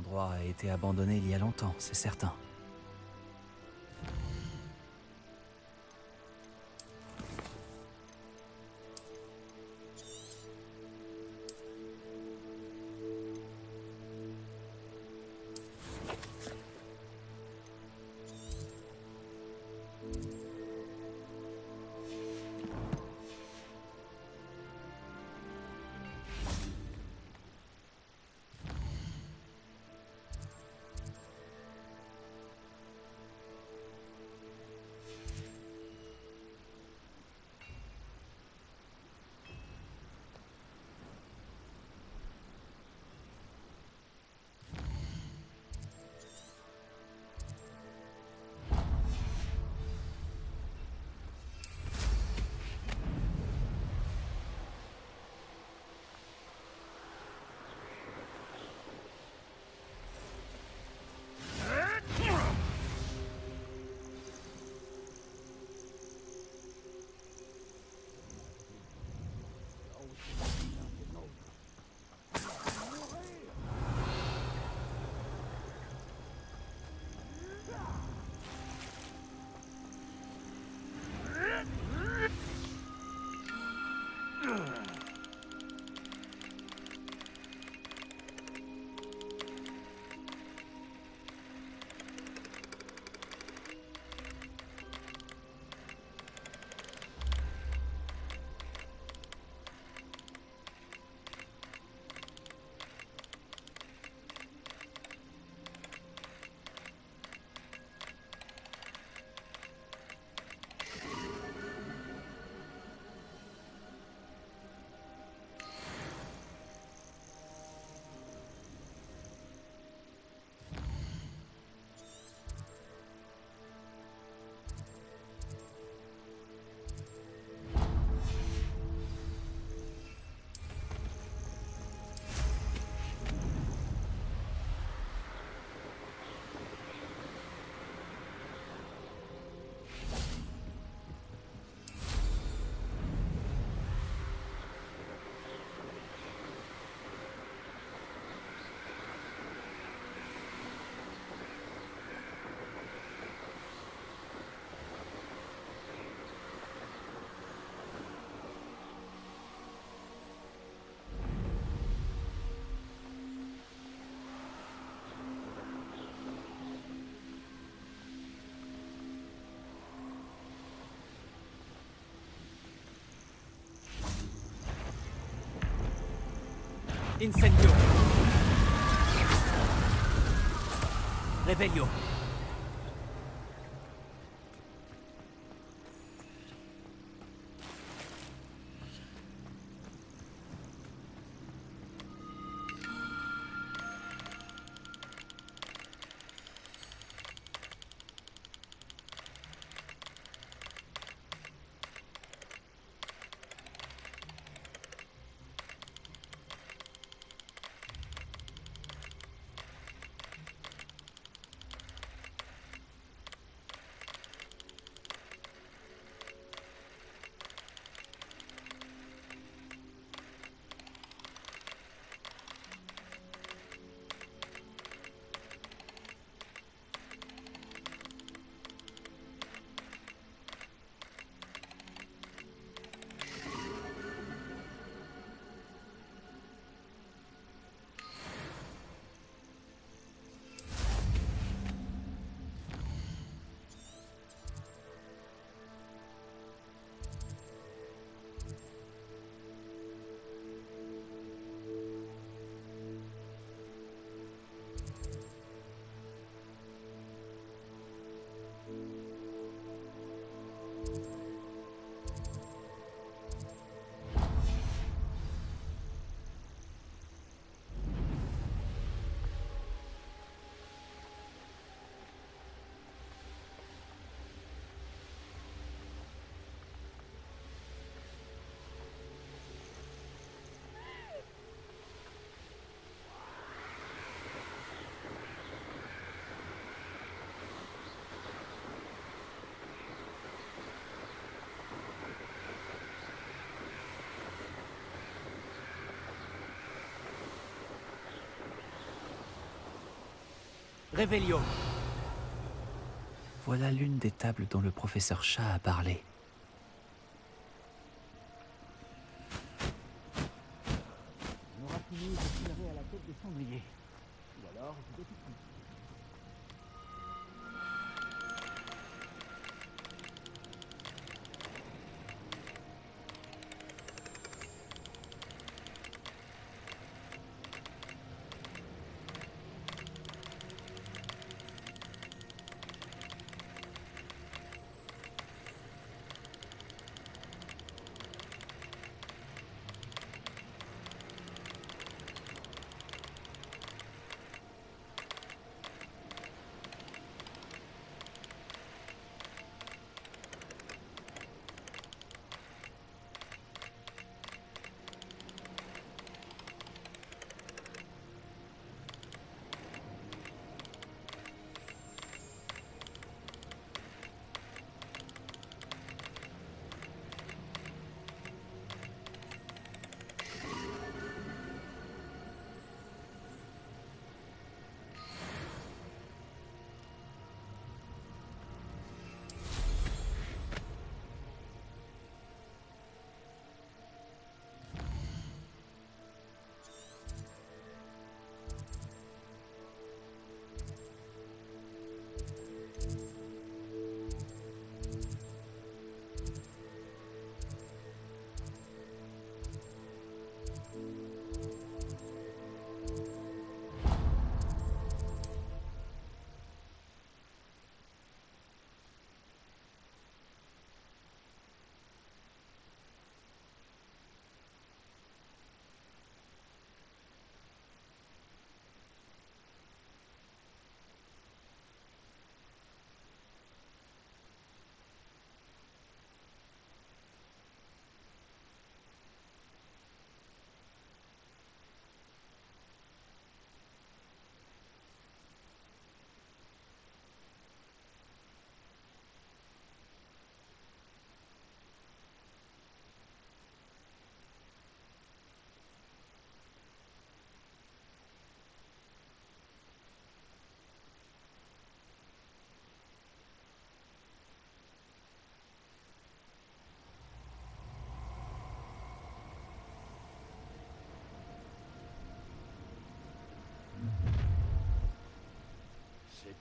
L'endroit a été abandonné il y a longtemps, c'est certain. Incendio. Reveglio. Revelio. Voilà l'une des tables dont le professeur Chat a parlé.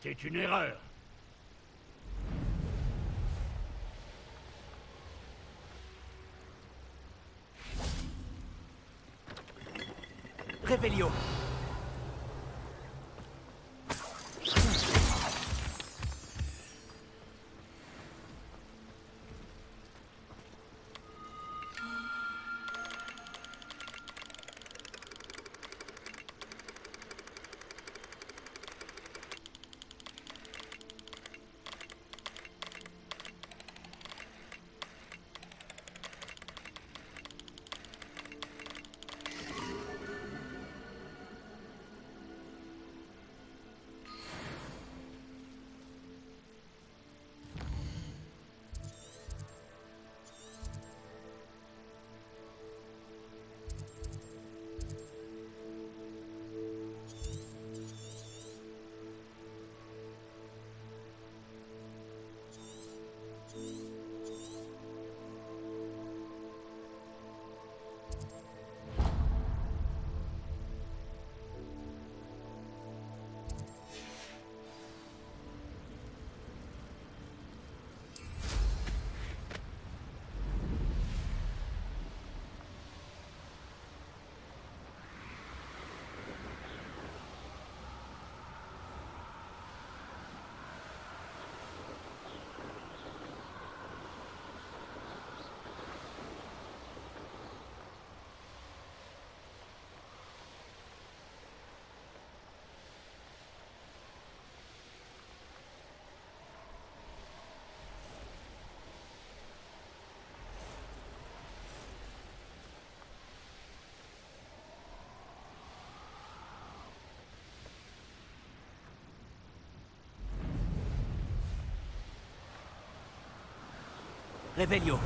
C'était une erreur. Réveillon. Réveillons.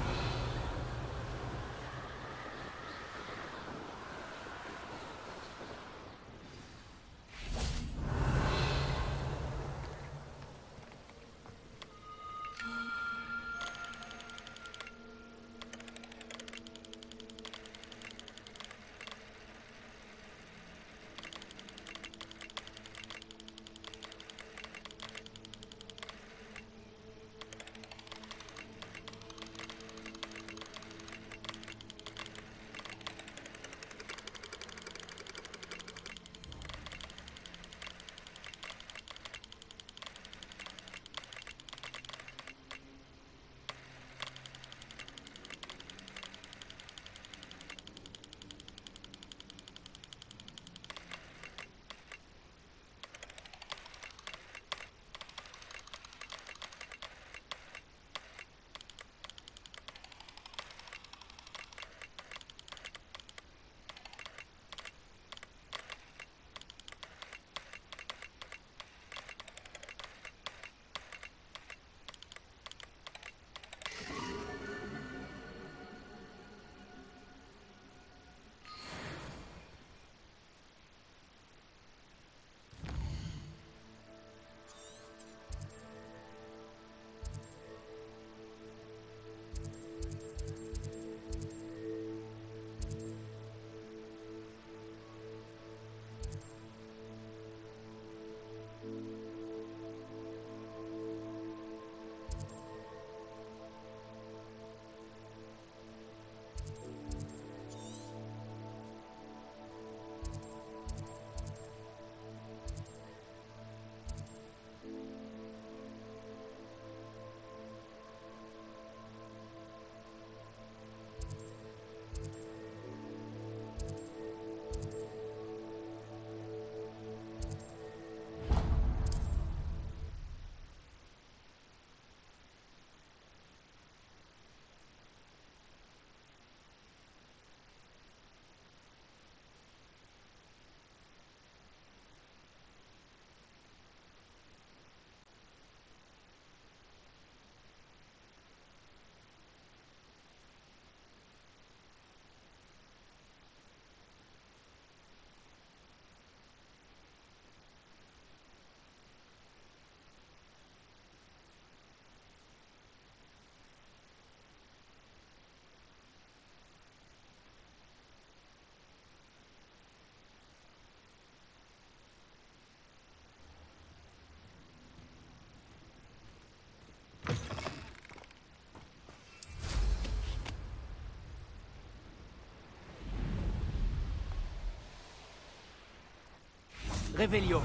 Réveillon.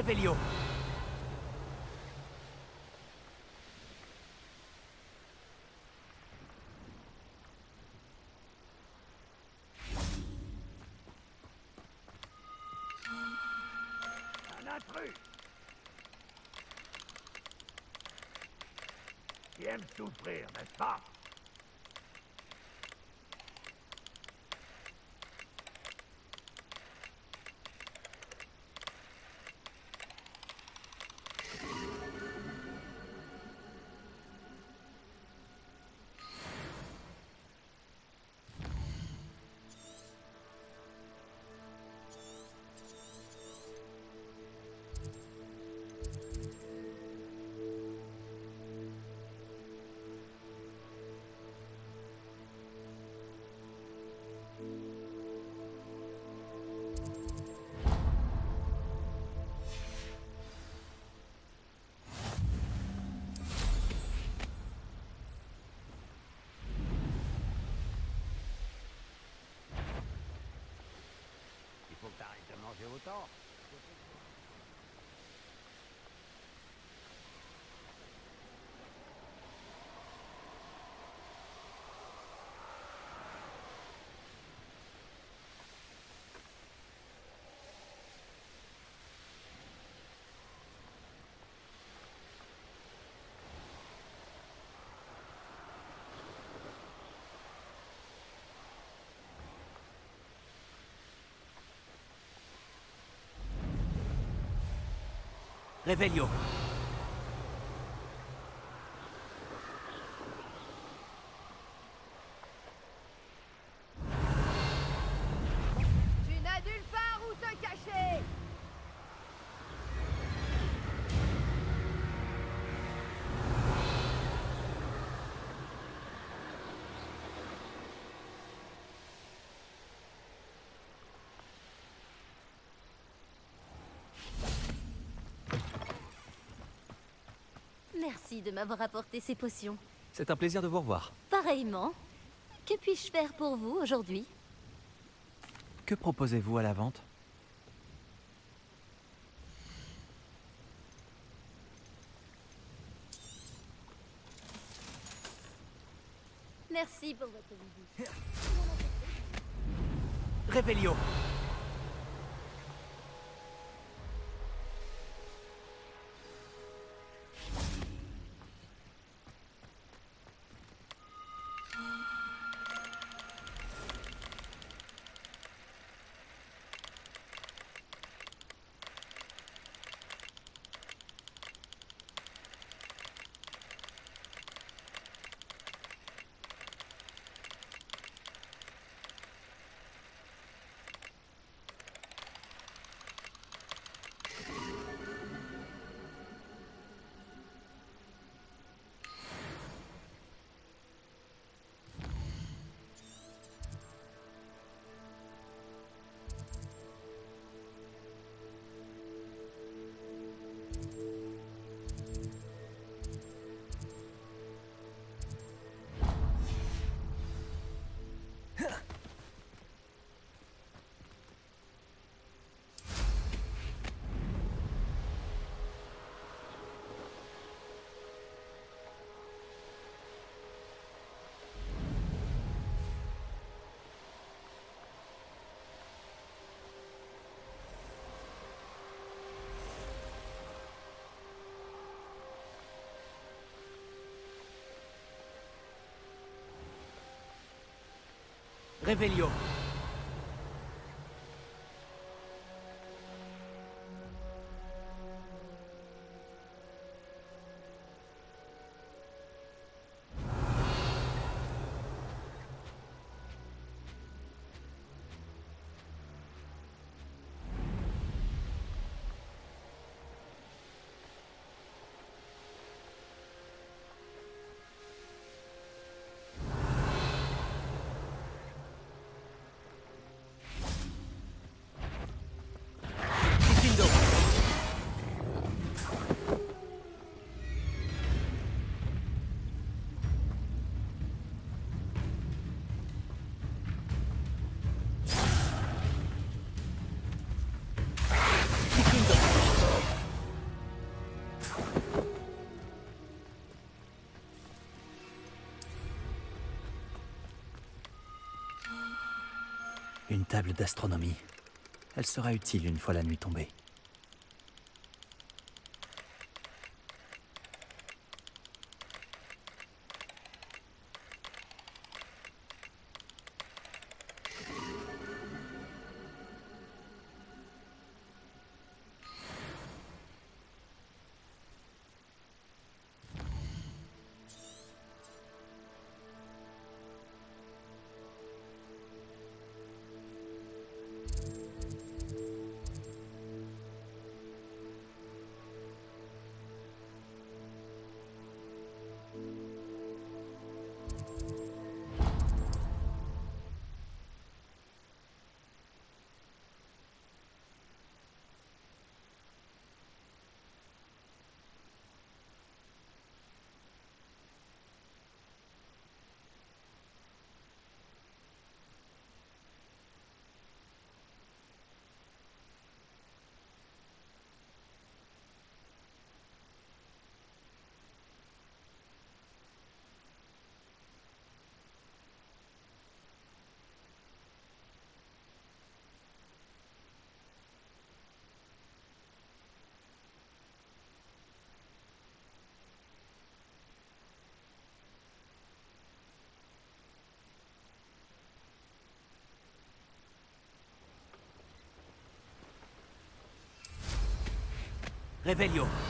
Réveillon. Un intrus Qui aime souffrir, n'est-ce pas? Réveillons. Merci de m'avoir apporté ces potions. C'est un plaisir de vous revoir. Pareillement. Que puis-je faire pour vous aujourd'hui? Que proposez-vous à la vente? Merci pour votre visite. Revelio. Réveillon. Une table d'astronomie. Elle sera utile une fois la nuit tombée. Revelio.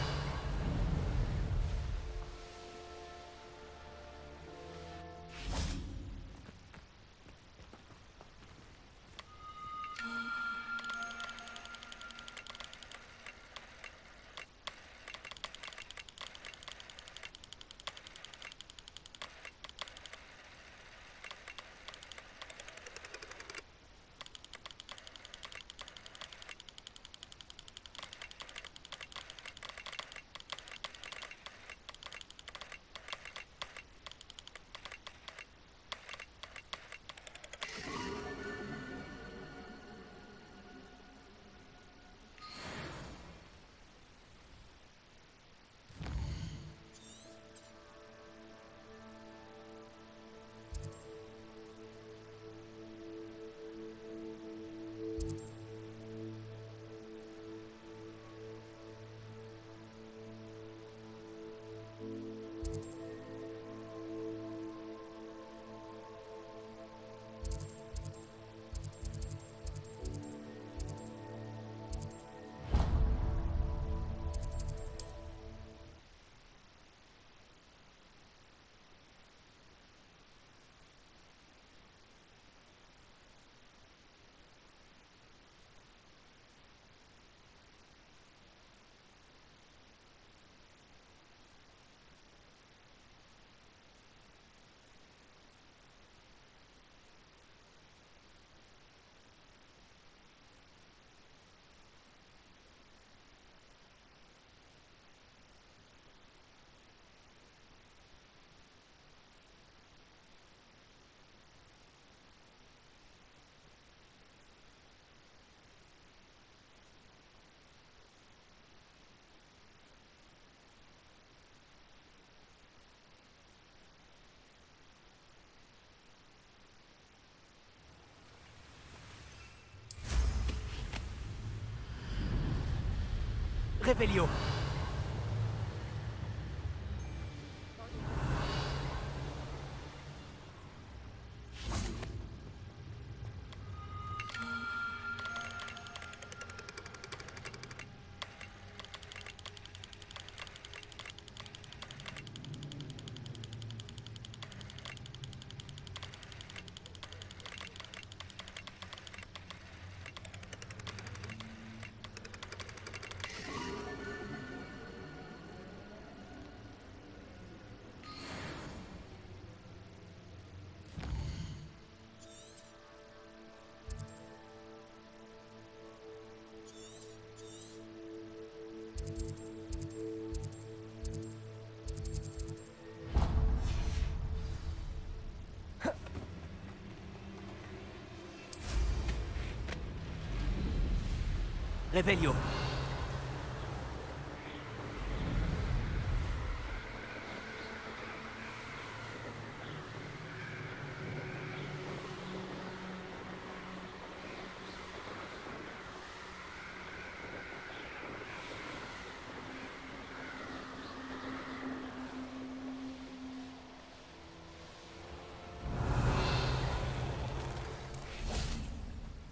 Revelio Revelio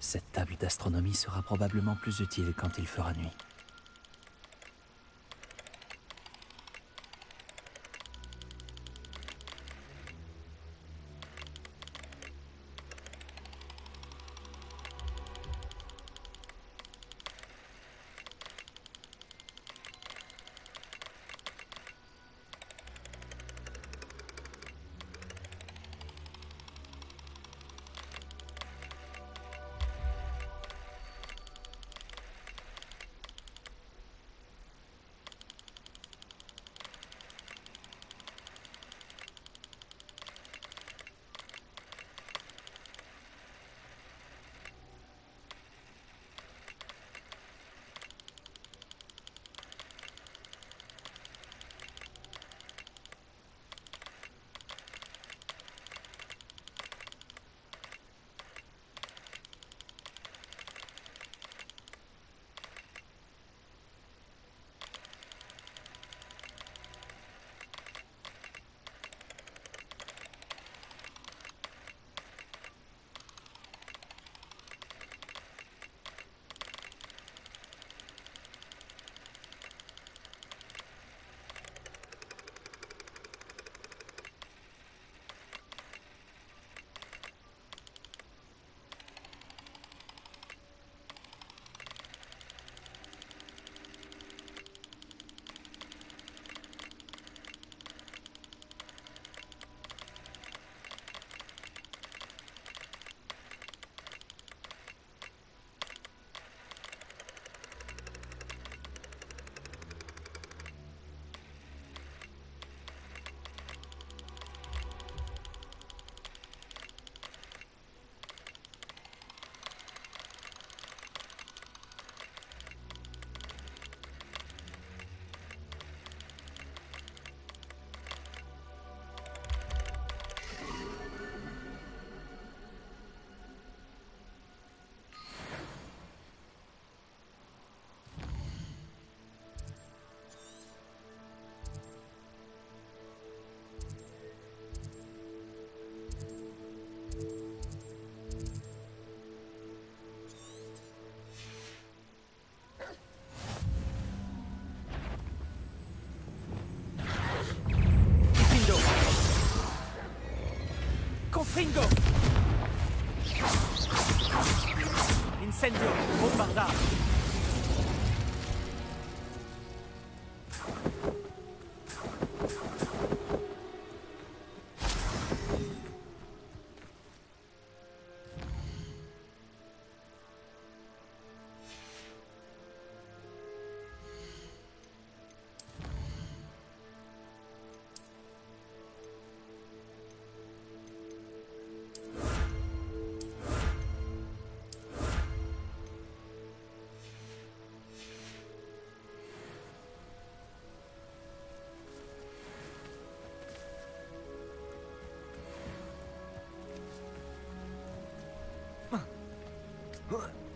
Cette table d'astronomie sera probablement plus utile quand il fera nuit. Confringo Incendio Bombarda Huh?